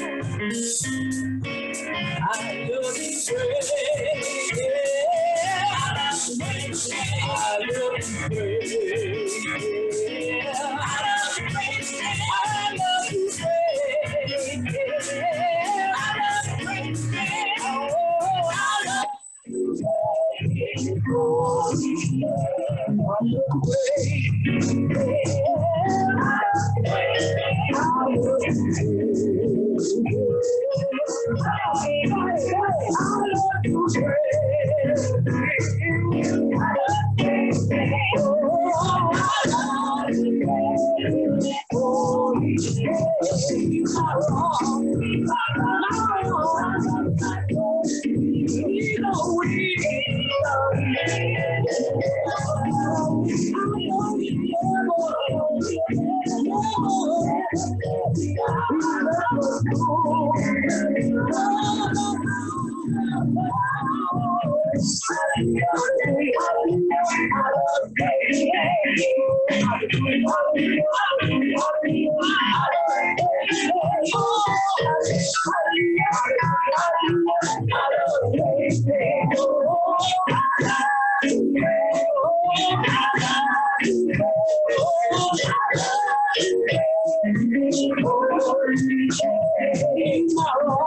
I'm you, girl. I love you, girl. Oh, Tomorrow.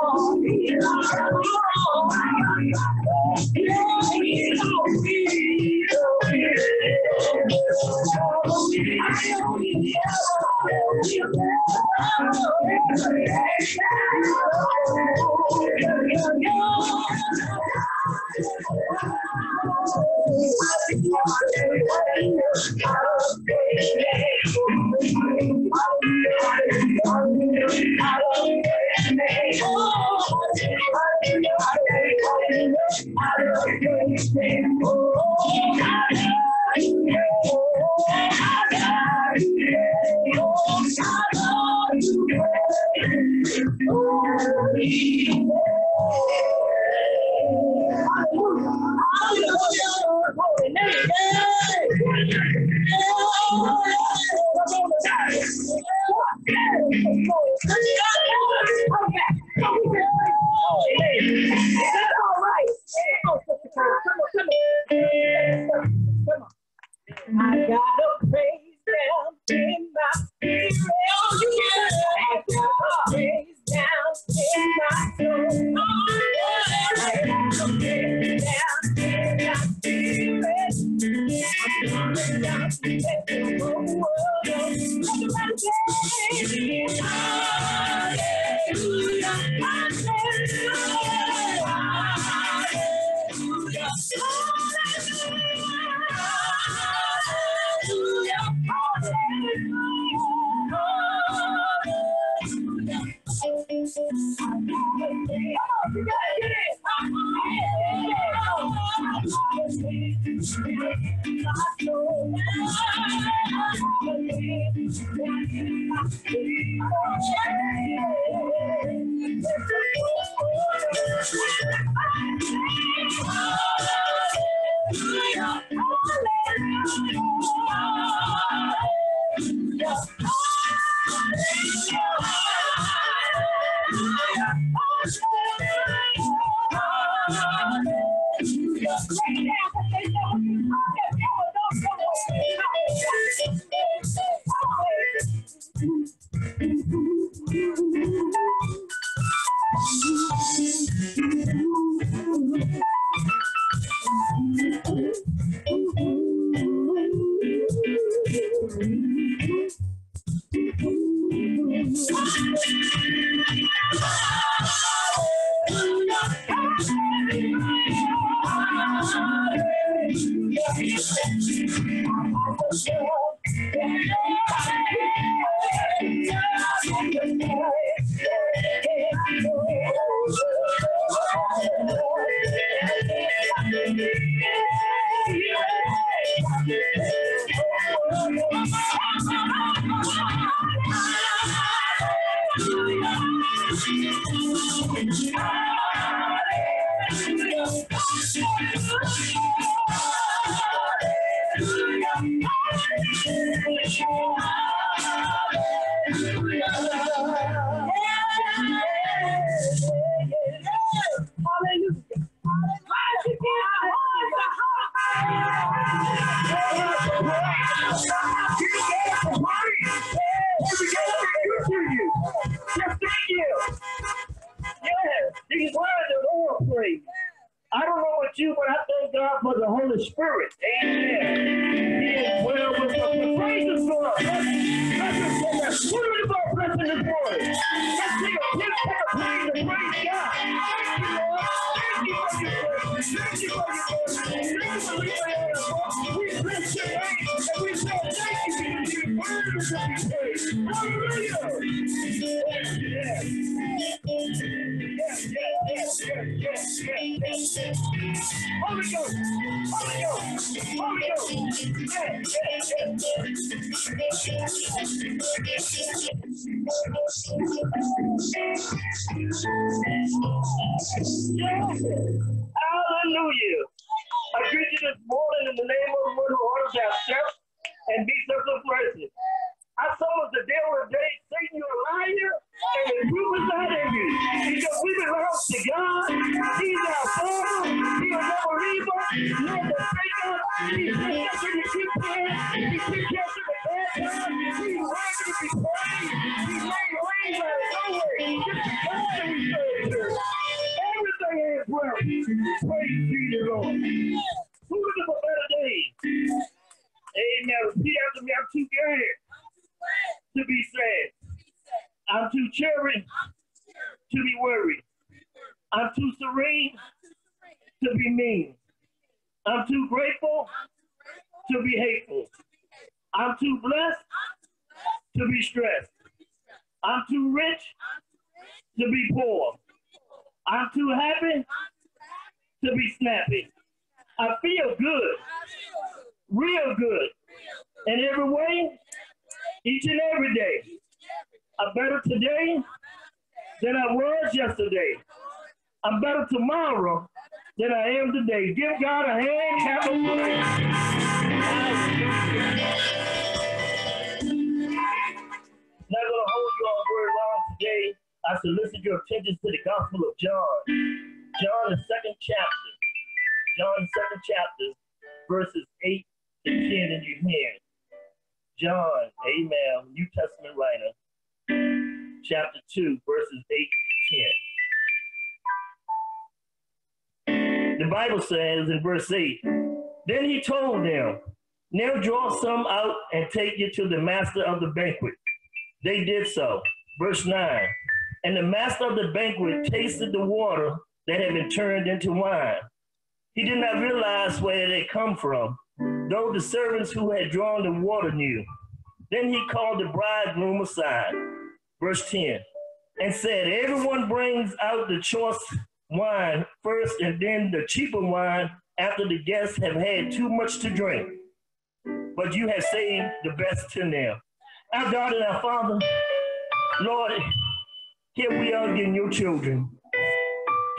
Amen. The Spirit. Amen. He is well. The praise is God. I'm too cheering to be worried. I'm too serene to be mean. I'm too grateful to be hateful. I'm too blessed to be stressed. I'm too rich to be poor. I'm too happy to be snappy. I feel good, real good, in every way, each and every day. I'm better today than I was yesterday. I'm better tomorrow than I am today. Give God a hand, of Not gonna hold you all very long today. I solicit your attention to the Gospel of John. John, the second chapter. John, the second chapter, verses 8 to 10 in your hand. John, amen, New Testament writer, chapter 2, verses 8 to 10. The Bible says in verse 8, Then he told them, Now draw some out and take it to the master of the banquet. They did so. Verse 9, And the master of the banquet tasted the water that had been turned into wine. He did not realize where it had come from, though the servants who had drawn the water knew. Then he called the bridegroom aside, verse 10, and said, Everyone brings out the choice wine first, and then the cheaper wine after the guests have had too much to drink. But you have saved the best to now. Our God and our Father, Lord, here we are getting your children,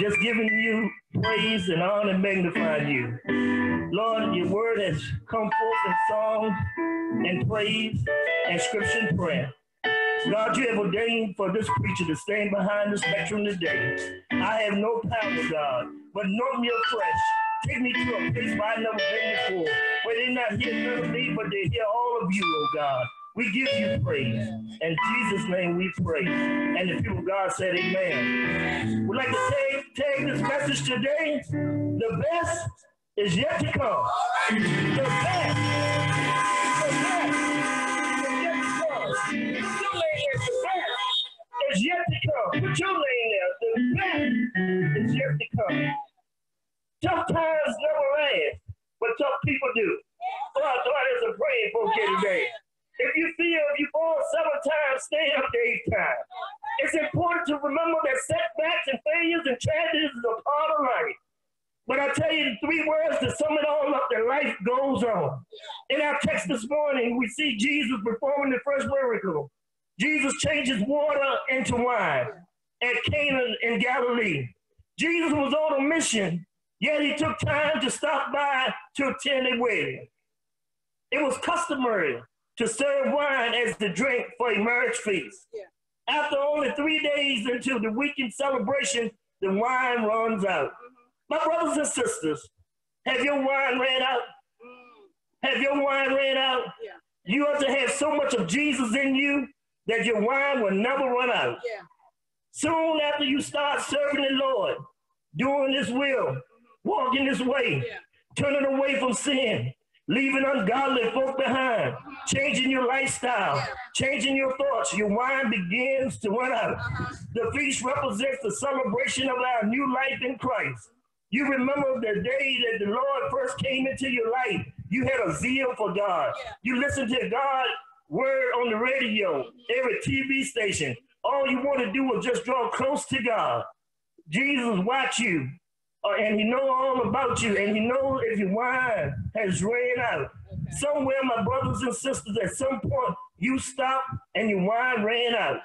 just giving you praise and honor and magnifying you. Lord, your word has come forth in song and praise and scripture and prayer. God, you have ordained for this preacher to stand behind the spectrum today. I have no power, God, but anoint me afresh. Take me to a place where I've never been before, where they not hear none of me, but they hear all of you, oh God. We give you praise. In Jesus' name we pray. And the people of God said amen. We'd like to take, take this message today. The best is yet to come. The best. Is yet to come. Put your name there. The best is yet to come. Tough times never last, but tough people do. So I thought there's a praying for you today. If you feel you fall seven times, stay up the eighth time. It's important to remember that setbacks and failures and tragedies is a part of life. But I tell you three words to sum it all up, that life goes on. In our text this morning, we see Jesus performing the first miracle. Jesus changes water into wine at Cana in Galilee. Jesus was on a mission, yet he took time to stop by to attend a wedding. It was customary to serve wine as the drink for a marriage feast. Yeah. After only three days into the weekend celebration, the wine runs out. Mm-hmm. My brothers and sisters, have your wine ran out? Mm. Have your wine ran out? Yeah. You ought to have so much of Jesus in you that your wine will never run out. Yeah. Soon after you start serving the Lord, doing His will, walking His way, turning away from sin, leaving ungodly folk behind, uh-huh. changing your lifestyle, changing your thoughts. Your wine begins to run out. Uh-huh. The feast represents the celebration of our new life in Christ. You remember the day that the Lord first came into your life. You had a zeal for God. You listened to God word on the radio, every TV station. All you want to do is just draw close to God. Jesus watch you, uh, and he know all about you, and he knows if your wine has ran out. Okay. Somewhere, my brothers and sisters, at some point, you stop and your wine ran out.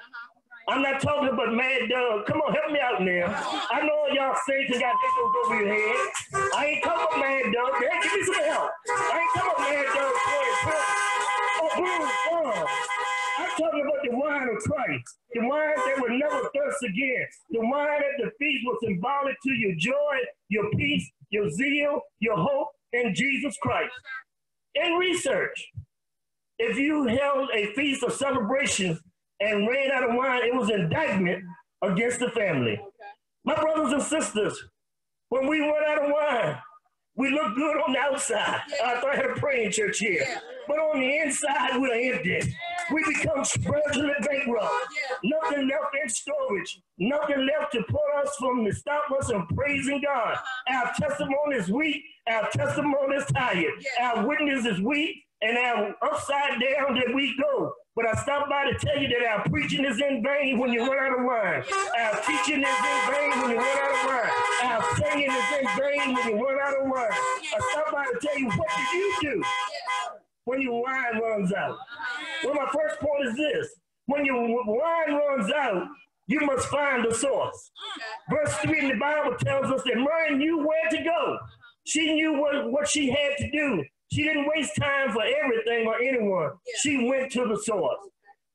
I'm not talking about Mad Dog. Come on, help me out now. I know y'all saints got echoes over your head. I ain't talking about Mad Dog. Hey, give me some help. I ain't talking about Mad Dog. I'm talking about the wine of Christ, the wine that will never thirst again, the wine at the feast was symbolic to your joy, your peace, your zeal, your hope in Jesus Christ. In research, if you held a feast of celebration and ran out of wine, it was indictment against the family. Okay. My brothers and sisters, when we run out of wine, we look good on the outside. Yeah. I thought I had a praying church here. Yeah. But on the inside, we're empty. We become spiritually bankrupt. Nothing left in storage. Nothing left to put us from the stop us from praising God. Our testimony is weak. Our testimony is tired. Our witness is weak. And our upside down that we go. But I stopped by to tell you that our preaching is in vain when you run out of wine. Our teaching is in vain when you run out of wine. Our singing is in vain when you run out of wine. I stopped by to tell you what did you do when your wine runs out? Well, my first point is this. When your wine runs out, you must find the source. Verse 3 in the Bible tells us that Mary knew where to go. She knew what, what she had to do. She didn't waste time for everything or anyone. She went to the source.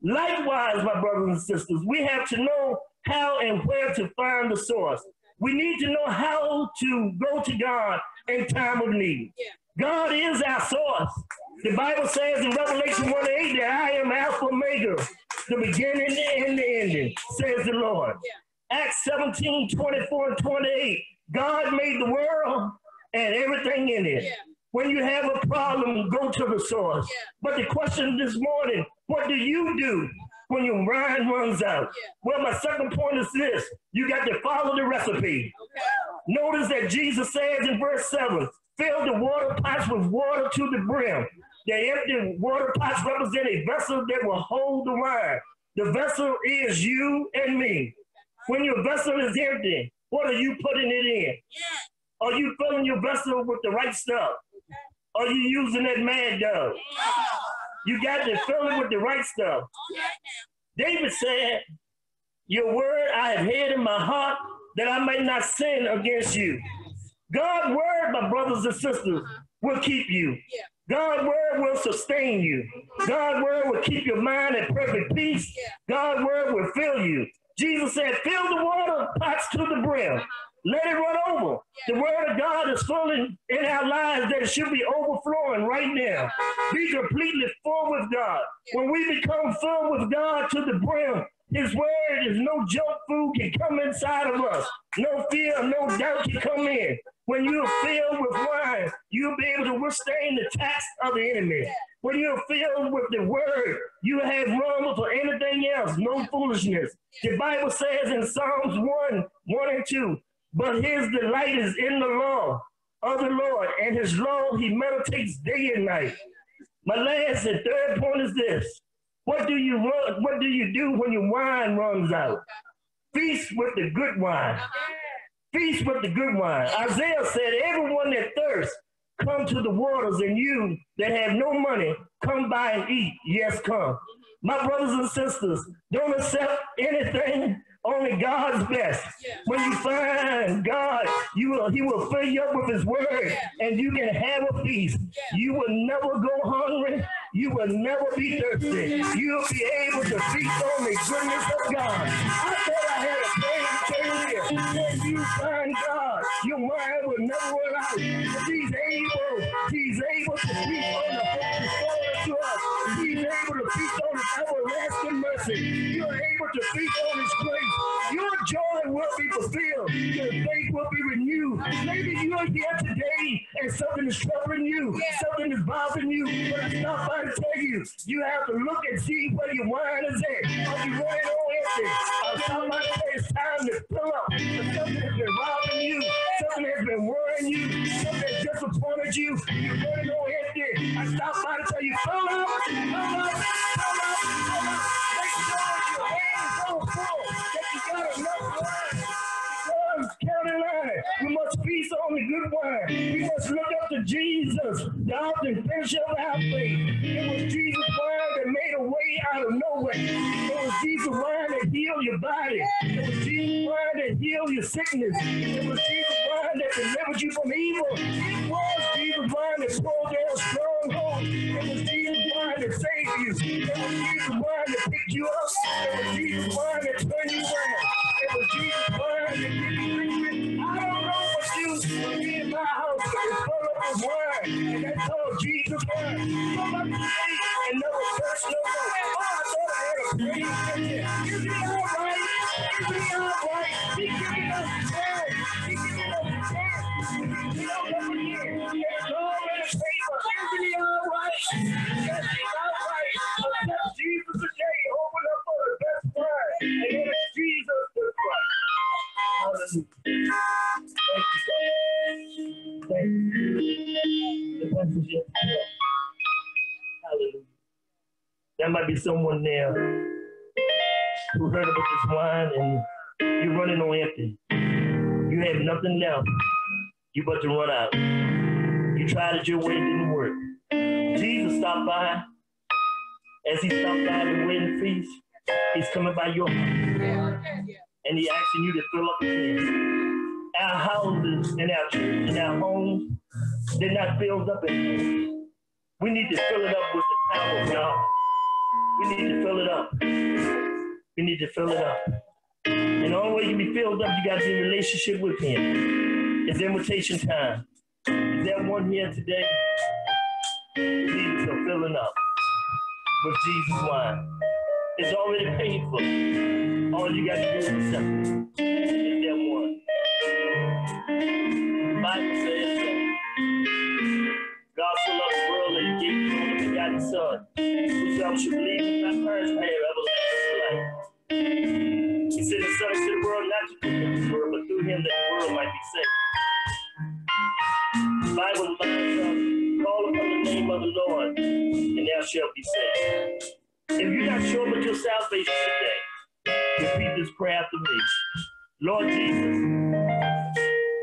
Likewise, my brothers and sisters, we have to know how and where to find the source. We need to know how to go to God in time of need. God is our source. The Bible says in Revelation 1 8 that I am Alpha Omega, the beginning and the ending, says the Lord. Yeah. Acts 17 24 and 28. God made the world and everything in it. Yeah. When you have a problem, go to the source. Yeah. But the question this morning, what do you do when your wine runs out? Well, my second point is this. You got to follow the recipe. Okay. Notice that Jesus says in verse 7, fill the water pots with water to the brim. The empty water pots represent a vessel that will hold the wine. The vessel is you and me. When your vessel is empty, what are you putting it in? Are you filling your vessel with the right stuff? Are you using that mad dog? You got to fill it with the right stuff. David said, Your word I have hid in my heart that I may not sin against you. God's word, my brothers and sisters, uh-huh. will keep you. God's word will sustain you. Mm-hmm. God's word will keep your mind in perfect peace. God's word will fill you. Jesus said, fill the water pots to the brim. Uh-huh. Let it run over. The word of God is filling in our lives that it should be overflowing right now. Uh-huh. Be completely full with God. When we become full with God to the brim, his word is no junk food can come inside of us. No fear, no doubt can come in. When you're filled with wine, you'll be able to withstand the attacks of the enemy. When you're filled with the word, you have room for anything else, no foolishness. The Bible says in Psalms 1, 1 and 2, but his delight is in the law of the Lord, and his law he meditates day and night. My last and third point is this. What do you what do you do when your wine runs out? Feast with the good wine. Feast with the good wine. Isaiah said, everyone that thirsts, come to the waters, and you that have no money, come by and eat. Yes, come. My brothers and sisters, don't accept anything only God's best. Yeah. When you find God, you will He will fill you up with His word, yeah. and you can have a feast. Yeah. You will never go hungry. You will never be thirsty. You'll be able to feast on the goodness of God. I thought I had a When you find God, your mind will never out. He's able. He's able to feast on the Holy to us. He's able to feast on His everlasting mercy. You're able to feast on His grace. Your joy will be fulfilled. Your faith will be renewed. Maybe you're here today and something is troubling you, yeah. something is bothering you, but I stop by to tell you, you have to look and see where your wine is at. Are you running on empty? By to say it's time to fill up. Something has been robbing you, something has been worrying you, something has disappointed you. You're running on empty. I stop by to tell you, fill up, fill up, fill up, There might be someone there who heard about this wine and running on empty. You have nothing left. You about to run out. You tried it your way, it didn't work. Jesus stopped by. As he stopped by the wedding feast, he's coming by your house. And he's asking you to fill up again. Our houses and our churches and our homes, they're not filled up anymore. We need to fill it up with the power of God. We need to fill it up. We need to fill it up. And the only way you can be filled up, you got to be in relationship with Him. It's invitation time. Is there one here today? Jesus are filling up with Jesus wine. It's already paid for. All you got to do is accept it. Is there one? Bible says that God so loved the world that He gave His only begotten Son. Whosoever should believe in not perish but have everlasting life. 6. The Bible reminds call upon the name of the Lord, and thou shalt be saved. If you're not sure of your salvation today, repeat this prayer after me. Lord Jesus,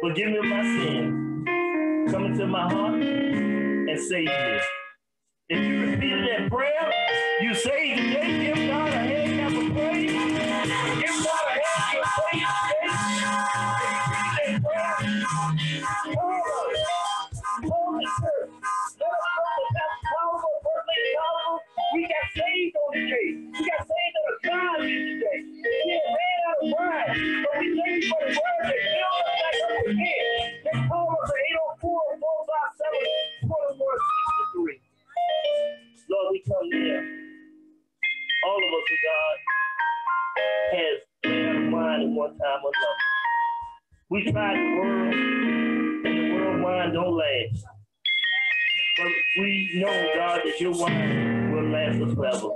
forgive me of my sins. Come into my heart and save me. If you repeated that prayer, you saved today, give God a hand. Saved on today. We got saved on a God today. We ran out of wine, but we thank you for the word that filled us back up again. They call us at 804 457 2163. Lord, we come here. All of us, oh God, has ran out of wine at one time or another. We tried the world, and the world wine don't last. We know, God, that your wine will last us forever.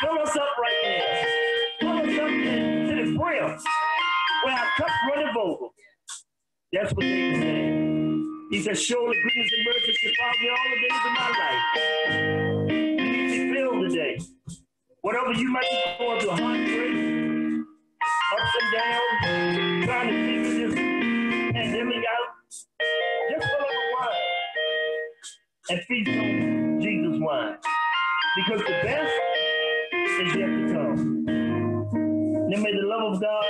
Fill us up right now. Fill us up to, the brim where our cup runneth over. That's what they said. He said, surely goodness and mercy shall follow me all the days of my life. Be filled today. Whatever you might be going through, heartbreak, ups and downs, trying to figure this pandemic out, and feast on Jesus' wine. Because the best is yet to come. Then may the love of God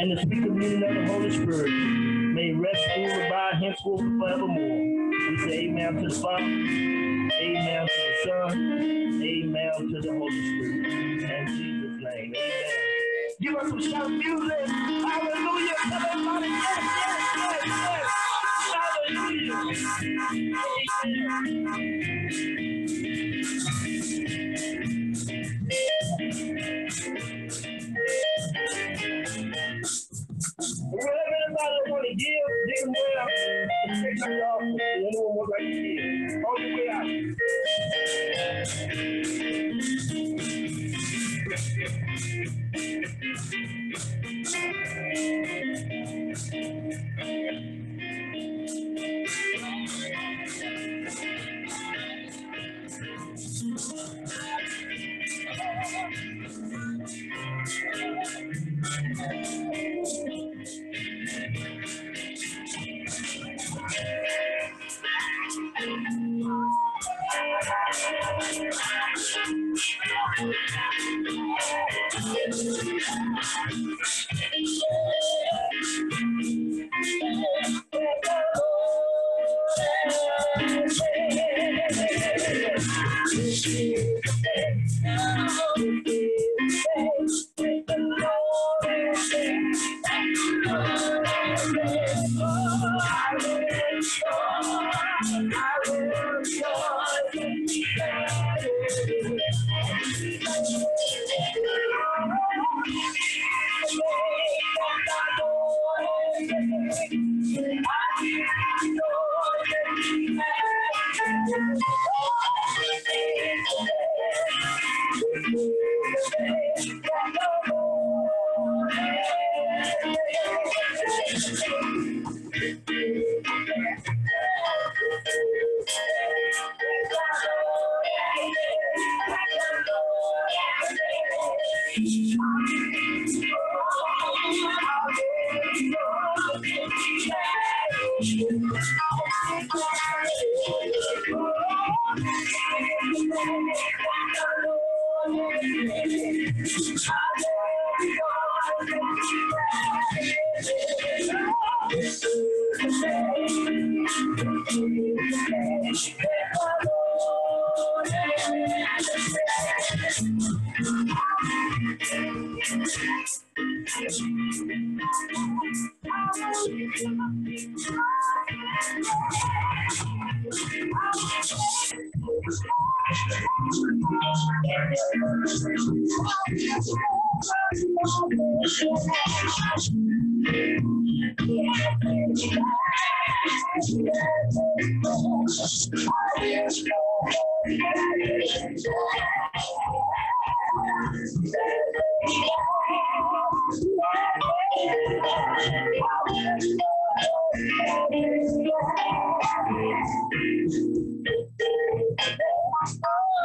and the sweet communion of the Holy Spirit may rest, rule, abide henceforth and forevermore. We say amen to the Father, amen to the Son, amen to the Holy Spirit. In Jesus' name, amen. Give us some shout music. Hallelujah. Everybody, yes, yes, yes, yes. Off. Thank you.